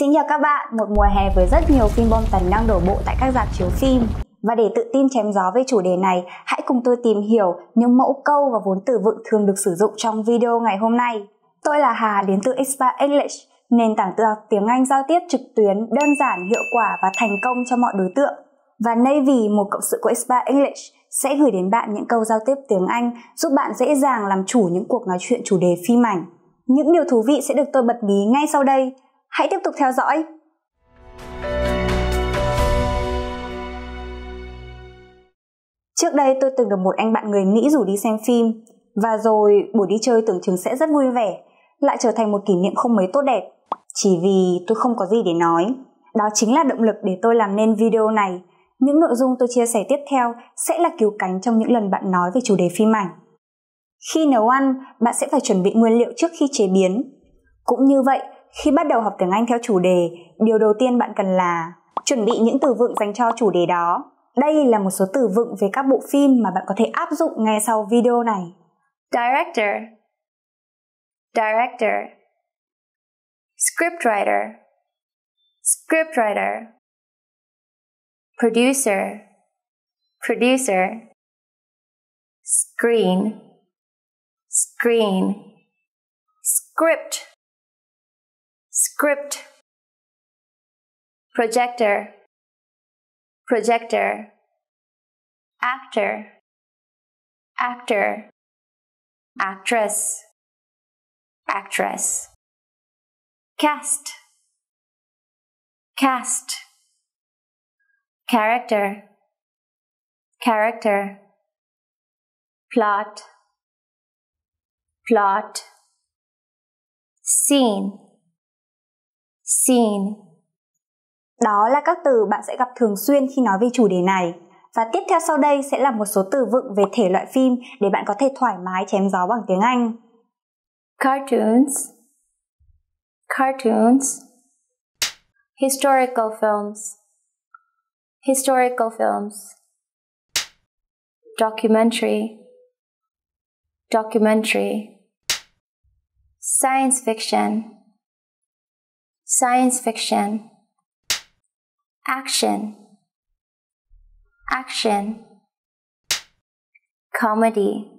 Xin chào các bạn, một mùa hè với rất nhiều phim bom tấn đang đổ bộ tại các dạp chiếu phim. Và để tự tin chém gió về chủ đề này, hãy cùng tôi tìm hiểu những mẫu câu và vốn từ vựng thường được sử dụng trong video ngày hôm nay. Tôi là Hà đến từ Expa English, nền tảng tự học tiếng Anh giao tiếp trực tuyến đơn giản, hiệu quả và thành công cho mọi đối tượng. Và Navy, một cộng sự của Expa English, sẽ gửi đến bạn những câu giao tiếp tiếng Anh giúp bạn dễ dàng làm chủ những cuộc nói chuyện chủ đề phim ảnh. Những điều thú vị sẽ được tôi bật mí ngay sau đây. Hãy tiếp tục theo dõi. Trước đây tôi từng được một anh bạn người Mỹ rủ đi xem phim và rồi buổi đi chơi tưởng chừng sẽ rất vui vẻ, lại trở thành một kỷ niệm không mấy tốt đẹp chỉ vì tôi không có gì để nói. Đó chính là động lực để tôi làm nên video này. Những nội dung tôi chia sẻ tiếp theo sẽ là cứu cánh trong những lần bạn nói về chủ đề phim ảnh. Khi nấu ăn, bạn sẽ phải chuẩn bị nguyên liệu trước khi chế biến. Cũng như vậy, khi bắt đầu học tiếng Anh theo chủ đề, điều đầu tiên bạn cần là chuẩn bị những từ vựng dành cho chủ đề đó. Đây là một số từ vựng về các bộ phim mà bạn có thể áp dụng ngay sau video này. Director. Director. Scriptwriter. Scriptwriter. Producer. Producer. Screen. Screen. Script. Script projector projector actor actor actress actress cast cast character character plot plot scene scene. Đó là các từ bạn sẽ gặp thường xuyên khi nói về chủ đề này. Và tiếp theo sau đây sẽ là một số từ vựng về thể loại phim để bạn có thể thoải mái chém gió bằng tiếng Anh. Cartoons. Cartoons. Historical films. Historical films. Documentary. Documentary. Science fiction science fiction, action, action, comedy,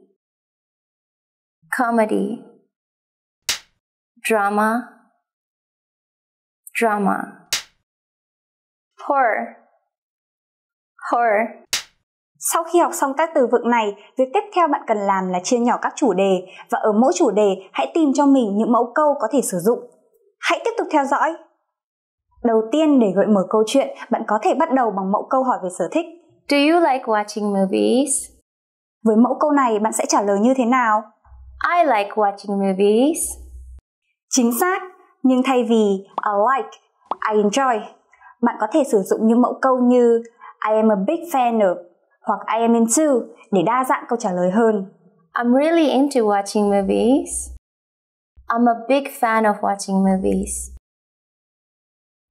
comedy, drama, drama, horror, horror. Sau khi học xong các từ vựng này, việc tiếp theo bạn cần làm là chia nhỏ các chủ đề. Và ở mỗi chủ đề hãy tìm cho mình những mẫu câu có thể sử dụng. Hãy tiếp tục theo dõi. Đầu tiên để gợi mở câu chuyện, bạn có thể bắt đầu bằng mẫu câu hỏi về sở thích. Do you like watching movies? Với mẫu câu này bạn sẽ trả lời như thế nào? I like watching movies. Chính xác, nhưng thay vì I like, I enjoy, bạn có thể sử dụng những mẫu câu như I am a big fan of hoặc I am into để đa dạng câu trả lời hơn. I'm really into watching movies. I'm a big fan of watching movies.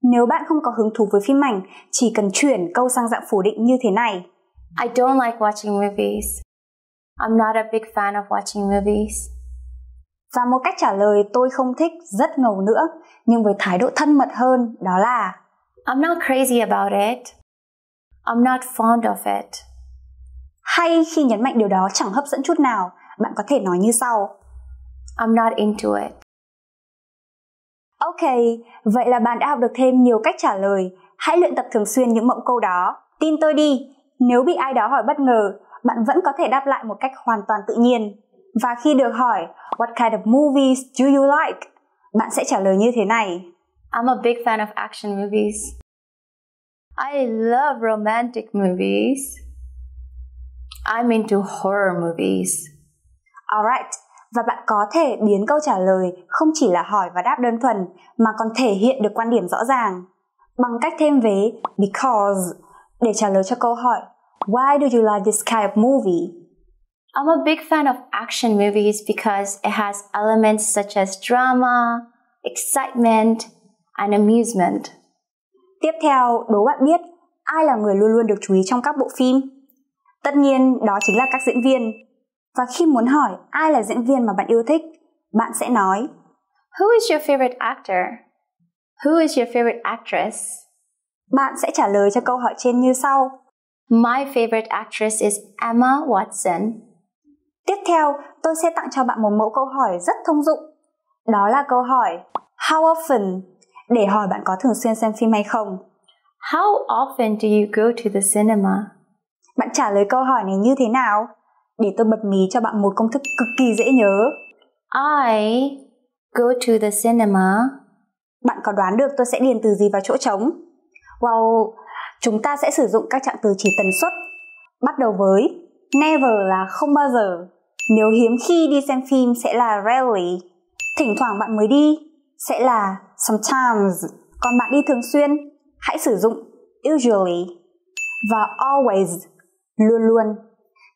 Nếu bạn không có hứng thú với phim ảnh, chỉ cần chuyển câu sang dạng phủ định như thế này. I don't like watching movies. I'm not a big fan of watching movies. Và một cách trả lời tôi không thích rất ngầu nữa, nhưng với thái độ thân mật hơn đó là I'm not crazy about it. I'm not fond of it. Hay khi nhấn mạnh điều đó chẳng hấp dẫn chút nào, bạn có thể nói như sau. I'm not into it. Ok, vậy là bạn đã học được thêm nhiều cách trả lời. Hãy luyện tập thường xuyên những mẫu câu đó. Tin tôi đi, nếu bị ai đó hỏi bất ngờ, bạn vẫn có thể đáp lại một cách hoàn toàn tự nhiên. Và khi được hỏi What kind of movies do you like? Bạn sẽ trả lời như thế này. I'm a big fan of action movies. I love romantic movies. I'm into horror movies. Alright, và bạn có thể biến câu trả lời không chỉ là hỏi và đáp đơn thuần mà còn thể hiện được quan điểm rõ ràng bằng cách thêm vế because để trả lời cho câu hỏi Why do you like this kind of movie? I'm a big fan of action movies because it has elements such as drama, excitement, and amusement. Tiếp theo, đố bạn biết ai là người luôn luôn được chú ý trong các bộ phim? Tất nhiên, đó chính là các diễn viên. Và khi muốn hỏi ai là diễn viên mà bạn yêu thích, bạn sẽ nói Who is your favorite actor? Who is your favorite actress? Bạn sẽ trả lời cho câu hỏi trên như sau. My favorite actress is Emma Watson. Tiếp theo, tôi sẽ tặng cho bạn một mẫu câu hỏi rất thông dụng. Đó là câu hỏi How often? Để hỏi bạn có thường xuyên xem phim hay không. How often do you go to the cinema? Bạn trả lời câu hỏi này như thế nào? Để tôi bật mí cho bạn một công thức cực kỳ dễ nhớ. I go to the cinema. Bạn có đoán được tôi sẽ điền từ gì vào chỗ trống? Wow, chúng ta sẽ sử dụng các trạng từ chỉ tần suất. Bắt đầu với never là không bao giờ. Nếu hiếm khi đi xem phim sẽ là rarely. Thỉnh thoảng bạn mới đi sẽ là sometimes. Còn bạn đi thường xuyên, hãy sử dụng usually và always, luôn luôn.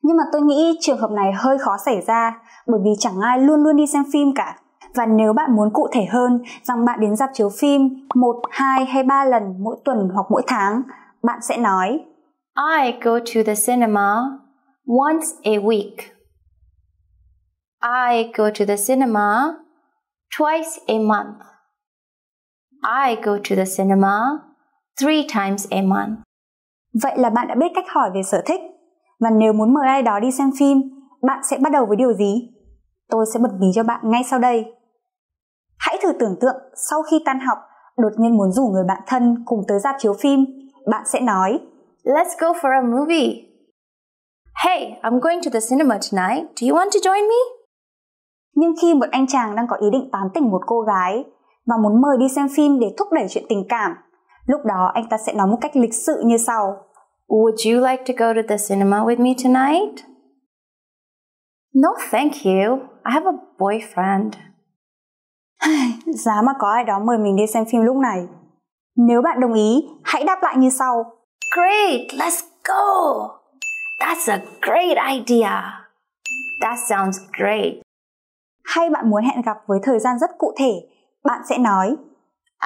Nhưng mà tôi nghĩ trường hợp này hơi khó xảy ra bởi vì chẳng ai luôn luôn đi xem phim cả. Và nếu bạn muốn cụ thể hơn rằng bạn đến dạp chiếu phim một, hai hay ba lần mỗi tuần hoặc mỗi tháng, bạn sẽ nói I go to the cinema once a week. I go to the cinema twice a month. I go to the cinema three times a month. Vậy là bạn đã biết cách hỏi về sở thích. Và nếu muốn mời ai đó đi xem phim, bạn sẽ bắt đầu với điều gì? Tôi sẽ bật mí cho bạn ngay sau đây. Hãy thử tưởng tượng sau khi tan học, đột nhiên muốn rủ người bạn thân cùng tới dạp chiếu phim, bạn sẽ nói Let's go for a movie. Hey, I'm going to the cinema tonight. Do you want to join me? Nhưng khi một anh chàng đang có ý định tán tỉnh một cô gái và muốn mời đi xem phim để thúc đẩy chuyện tình cảm, lúc đó anh ta sẽ nói một cách lịch sự như sau. Would you like to go to the cinema with me tonight? No, thank you. I have a boyfriend. Giá mà có ai đó mời mình đi xem phim lúc này. Nếu bạn đồng ý, hãy đáp lại như sau. Great, let's go. That's a great idea. That sounds great. Hay bạn muốn hẹn gặp với thời gian rất cụ thể, bạn sẽ nói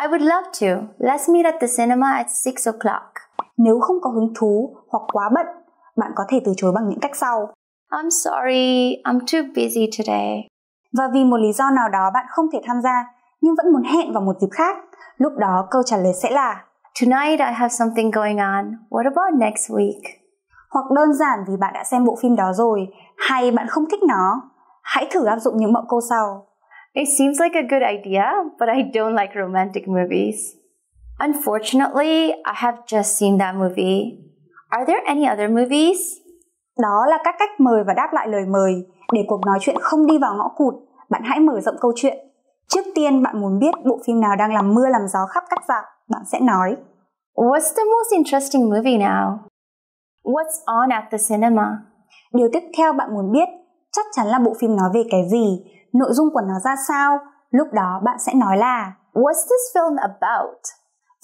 I would love to. Let's meet at the cinema at 6 o'clock. Nếu không có hứng thú hoặc quá bận, bạn có thể từ chối bằng những cách sau. I'm sorry, I'm too busy today. Và vì một lý do nào đó bạn không thể tham gia, nhưng vẫn muốn hẹn vào một dịp khác, lúc đó câu trả lời sẽ là Tonight I have something going on. What about next week? Hoặc đơn giản vì bạn đã xem bộ phim đó rồi, hay bạn không thích nó. Hãy thử áp dụng những mẫu câu sau. It seems like a good idea, but I don't like romantic movies. Unfortunately, I have just seen that movie. Are there any other movies? Đó là các cách mời và đáp lại lời mời. Để cuộc nói chuyện không đi vào ngõ cụt, bạn hãy mở rộng câu chuyện. Trước tiên bạn muốn biết bộ phim nào đang làm mưa làm gió khắp các dạp, bạn sẽ nói What's the most interesting movie now? What's on at the cinema? Điều tiếp theo bạn muốn biết chắc chắn là bộ phim nói về cái gì, nội dung của nó ra sao. Lúc đó bạn sẽ nói là What's this film about?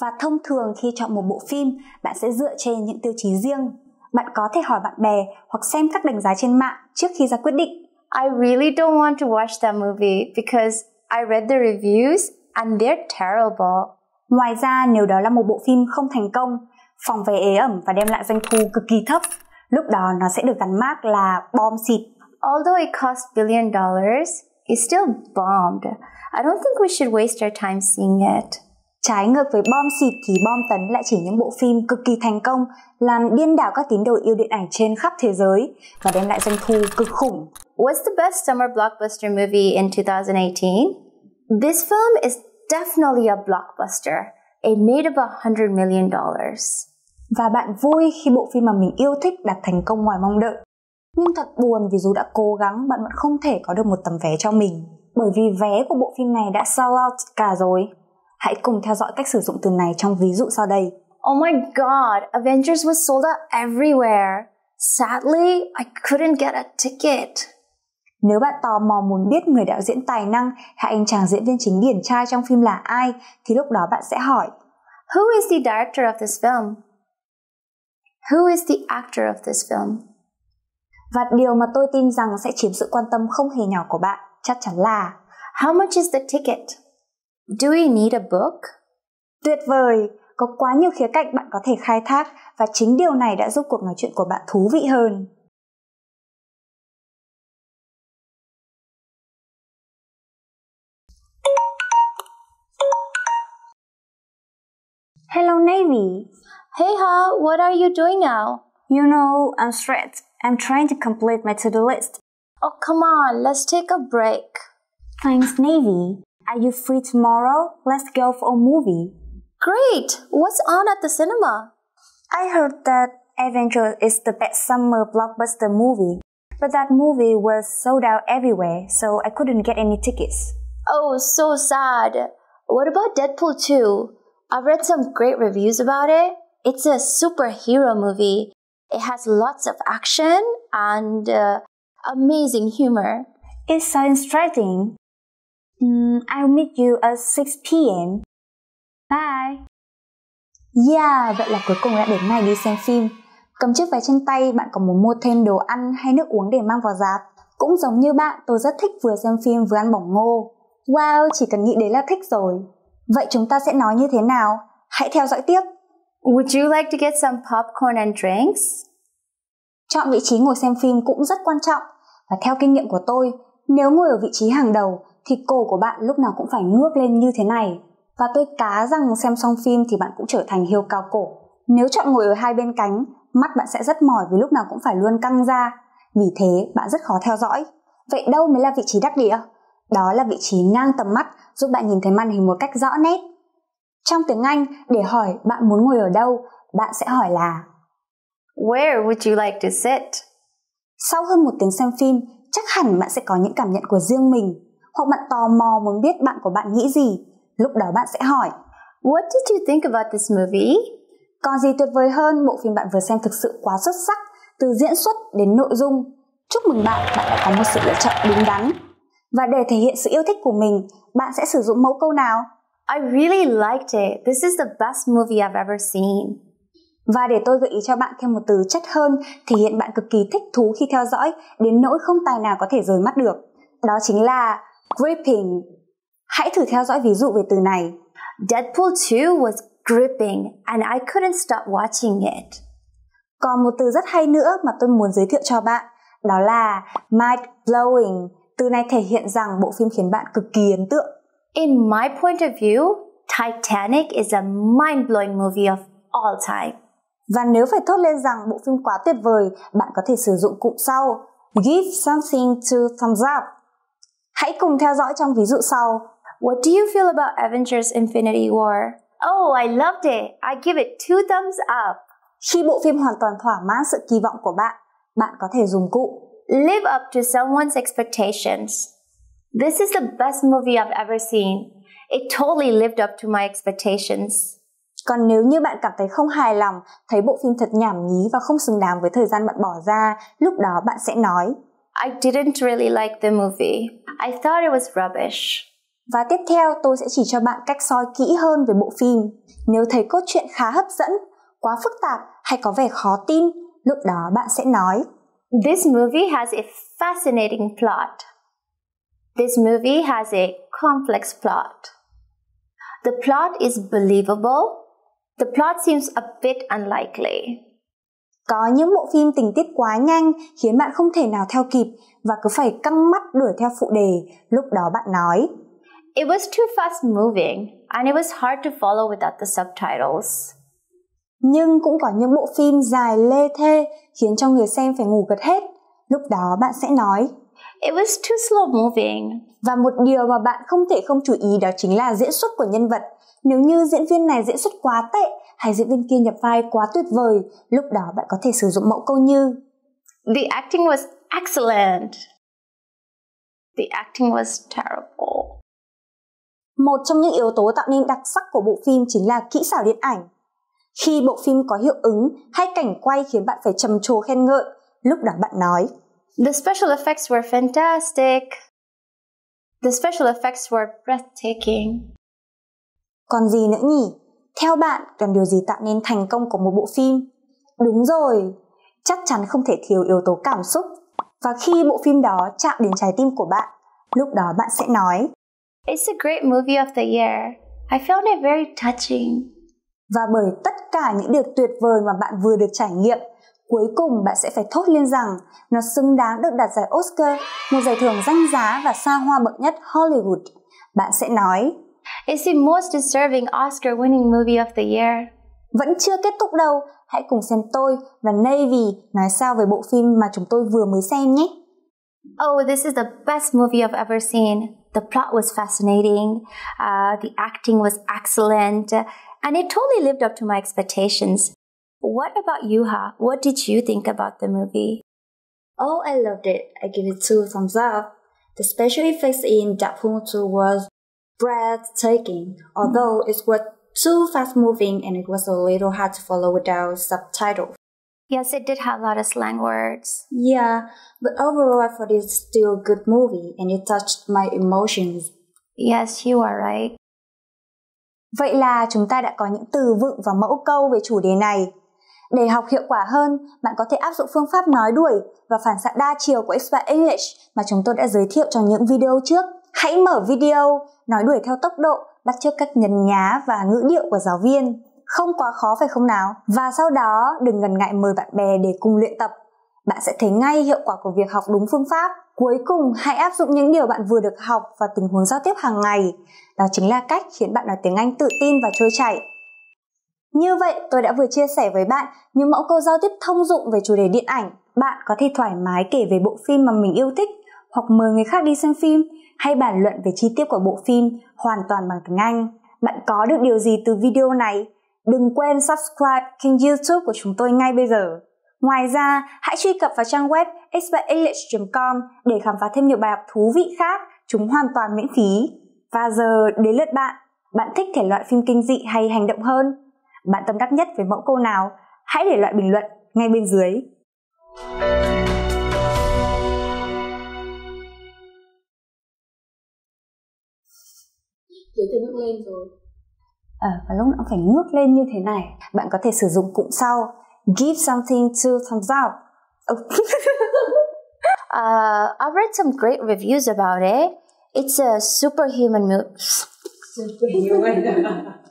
Và thông thường khi chọn một bộ phim, bạn sẽ dựa trên những tiêu chí riêng. Bạn có thể hỏi bạn bè hoặc xem các đánh giá trên mạng trước khi ra quyết định. I really don't want to watch that movie because I read the reviews and they're terrible. Ngoài ra, nếu đó là một bộ phim không thành công, phòng vé ế ẩm và đem lại doanh thu cực kỳ thấp, lúc đó nó sẽ được gắn mác là bom xịt. Although it cost billion dollars, it's still bombed. I don't think we should waste our time seeing it. Trái ngược với bom xịt thì bom tấn lại chỉ những bộ phim cực kỳ thành công, làm điên đảo các tín đồ yêu điện ảnh trên khắp thế giới và đem lại doanh thu cực khủng. What's the best summer blockbuster movie in 2018? This film is definitely a blockbuster. It made about 100 million dollars. Và bạn vui khi bộ phim mà mình yêu thích đạt thành công ngoài mong đợi. Nhưng thật buồn vì dù đã cố gắng bạn vẫn không thể có được một tấm vé cho mình. Bởi vì vé của bộ phim này đã sell out cả rồi. Hãy cùng theo dõi cách sử dụng từ này trong ví dụ sau đây. Oh my god, Avengers was sold out everywhere. Sadly, I couldn't get a ticket. Nếu bạn tò mò muốn biết người đạo diễn tài năng hay anh chàng diễn viên chính điển trai trong phim là ai, thì lúc đó bạn sẽ hỏi Who is the director of this film? Who is the actor of this film? Và điều mà tôi tin rằng sẽ chiếm sự quan tâm không hề nhỏ của bạn chắc chắn là How much is the ticket? Do we need a book? Tuyệt vời! Có quá nhiều khía cạnh bạn có thể khai thác và chính điều này đã giúp cuộc nói chuyện của bạn thú vị hơn. Hello, Navy. Hey Ha, what are you doing now? You know, I'm stressed. I'm trying to complete my to-do list. Oh, come on, let's take a break. Thanks, Navy. Are you free tomorrow? Let's go for a movie. Great! What's on at the cinema? I heard that Avengers is the best summer blockbuster movie, but that movie was sold out everywhere, so I couldn't get any tickets. Oh, so sad. What about Deadpool 2? I've read some great reviews about it. It's a superhero movie. It has lots of action and uh, amazing humor. It sounds interesting. Mm, I'll meet you at 6 p.m. Bye. Yeah, vậy là cuối cùng đã đến ngày đi xem phim. Cầm chiếc vé trên tay, bạn có muốn mua thêm đồ ăn hay nước uống để mang vào dạp? Cũng giống như bạn, tôi rất thích vừa xem phim vừa ăn bỏng ngô. Wow, chỉ cần nghĩ đến là thích rồi. Vậy chúng ta sẽ nói như thế nào? Hãy theo dõi tiếp. Would you like to get some popcorn and drinks? Chọn vị trí ngồi xem phim cũng rất quan trọng. Và theo kinh nghiệm của tôi, nếu ngồi ở vị trí hàng đầu thì cổ của bạn lúc nào cũng phải ngước lên như thế này. Và tôi cá rằng xem xong phim thì bạn cũng trở thành hiêu cao cổ. Nếu chọn ngồi ở hai bên cánh, mắt bạn sẽ rất mỏi vì lúc nào cũng phải luôn căng ra. Vì thế bạn rất khó theo dõi. Vậy đâu mới là vị trí đắc địa? Đó là vị trí ngang tầm mắt giúp bạn nhìn thấy màn hình một cách rõ nét. Trong tiếng Anh, để hỏi bạn muốn ngồi ở đâu, bạn sẽ hỏi là Where would you like to sit? Sau hơn một tiếng xem phim, chắc hẳn bạn sẽ có những cảm nhận của riêng mình, hoặc bạn tò mò muốn biết bạn của bạn nghĩ gì. Lúc đó bạn sẽ hỏi What did you think about this movie? Còn gì tuyệt vời hơn bộ phim bạn vừa xem thực sự quá xuất sắc, từ diễn xuất đến nội dung. Chúc mừng bạn, bạn đã có một sự lựa chọn đúng đắn. Và để thể hiện sự yêu thích của mình, bạn sẽ sử dụng mẫu câu nào? I really liked it. This is the best movie I've ever seen. Và để tôi gợi ý cho bạn thêm một từ chất hơn, thể hiện bạn cực kỳ thích thú khi theo dõi, đến nỗi không tài nào có thể rời mắt được. Đó chính là gripping. Hãy thử theo dõi ví dụ về từ này. Deadpool 2 was gripping and I couldn't stop watching it. Còn một từ rất hay nữa mà tôi muốn giới thiệu cho bạn, đó là mind blowing. Từ này thể hiện rằng bộ phim khiến bạn cực kỳ ấn tượng. In my point of view, Titanic is a mind-blowing movie of all time. Và nếu phải thốt lên rằng bộ phim quá tuyệt vời, bạn có thể sử dụng cụm sau Give something to thumbs up. Hãy cùng theo dõi trong ví dụ sau. What do you feel about Avengers Infinity War? Oh, I loved it. I give it two thumbs up. Khi bộ phim hoàn toàn thỏa mãn sự kỳ vọng của bạn, bạn có thể dùng cụm Live up to someone's expectations. This is the best movie I've ever seen. It totally lived up to my expectations. Còn nếu như bạn cảm thấy không hài lòng, thấy bộ phim thật nhảm nhí và không xứng đáng với thời gian bạn bỏ ra, lúc đó bạn sẽ nói I didn't really like the movie. I thought it was rubbish. Và tiếp theo tôi sẽ chỉ cho bạn cách soi kỹ hơn về bộ phim. Nếu thấy cốt truyện khá hấp dẫn, quá phức tạp hay có vẻ khó tin, lúc đó bạn sẽ nói This movie has a fascinating plot. This movie has a complex plot. The plot is believable. The plot seems a bit unlikely. Có những bộ phim tình tiết quá nhanh khiến bạn không thể nào theo kịp và cứ phải căng mắt đuổi theo phụ đề. Lúc đó bạn nói It was too fast moving and it was hard to follow without the subtitles. Nhưng cũng có những bộ phim dài lê thê khiến cho người xem phải ngủ gật hết. Lúc đó bạn sẽ nói It was too slow moving. Và một điều mà bạn không thể không chú ý đó chính là diễn xuất của nhân vật. Nếu như diễn viên này diễn xuất quá tệ hay diễn viên kia nhập vai quá tuyệt vời, lúc đó bạn có thể sử dụng mẫu câu như The acting was excellent. The acting was terrible. Một trong những yếu tố tạo nên đặc sắc của bộ phim chính là kỹ xảo điện ảnh. Khi bộ phim có hiệu ứng hay cảnh quay khiến bạn phải trầm trồ khen ngợi, lúc đó bạn nói The special effects were fantastic. The special effects were breathtaking. Còn gì nữa nhỉ? Theo bạn, còn điều gì tạo nên thành công của một bộ phim? Đúng rồi, chắc chắn không thể thiếu yếu tố cảm xúc. Và khi bộ phim đó chạm đến trái tim của bạn, lúc đó bạn sẽ nói It's a great movie of the year. I found it very touching. Và bởi tất cả những điều tuyệt vời mà bạn vừa được trải nghiệm, cuối cùng bạn sẽ phải thốt lên rằng nó xứng đáng được đạt giải Oscar, một giải thưởng danh giá và xa hoa bậc nhất Hollywood. Bạn sẽ nói It's the most deserving Oscar winning movie of the year. Vẫn chưa kết thúc đâu, hãy cùng xem tôi và Navy nói sao về bộ phim mà chúng tôi vừa mới xem nhé. Oh, this is the best movie I've ever seen. The plot was fascinating, uh, the acting was excellent, and it totally lived up to my expectations. What about you, Ha? What did you think about the movie? Oh, I loved it. I give it two thumbs up. The special effects in Deadpool 2 was breathtaking, although it was too fast moving and it was a little hard to follow without subtitles. Yes, it did have a lot of slang words. Yeah, but overall I thought it's still a good movie and it touched my emotions. Yes, you are right. Vậy là chúng ta đã có những từ vựng và mẫu câu về chủ đề này. Để học hiệu quả hơn, bạn có thể áp dụng phương pháp nói đuổi và phản xạ đa chiều của Expert English mà chúng tôi đã giới thiệu trong những video trước. Hãy mở video, nói đuổi theo tốc độ, bắt chước các nhấn nhá và ngữ điệu của giáo viên. Không quá khó phải không nào? Và sau đó đừng ngần ngại mời bạn bè để cùng luyện tập. Bạn sẽ thấy ngay hiệu quả của việc học đúng phương pháp. Cuối cùng, hãy áp dụng những điều bạn vừa được học vào tình huống giao tiếp hàng ngày. Đó chính là cách khiến bạn nói tiếng Anh tự tin và trôi chảy. Như vậy, tôi đã vừa chia sẻ với bạn những mẫu câu giao tiếp thông dụng về chủ đề điện ảnh. Bạn có thể thoải mái kể về bộ phim mà mình yêu thích hoặc mời người khác đi xem phim hay bàn luận về chi tiết của bộ phim hoàn toàn bằng tiếng Anh. Bạn có được điều gì từ video này? Đừng quên subscribe kênh youtube của chúng tôi ngay bây giờ. Ngoài ra, hãy truy cập vào trang web expertenglish.com để khám phá thêm nhiều bài học thú vị khác, chúng hoàn toàn miễn phí. Và giờ đến lượt bạn, bạn thích thể loại phim kinh dị hay hành động hơn? Bạn tâm đắc nhất với mẫu câu nào? Hãy để lại bình luận ngay bên dưới. Dưới thêm nước lên rồi. À, và lúc nào phải ngước lên như thế này, bạn có thể sử dụng cụm sau give something two thumbs up. Uh, I've read some great reviews about it. It's a superhuman movie. Superhuman.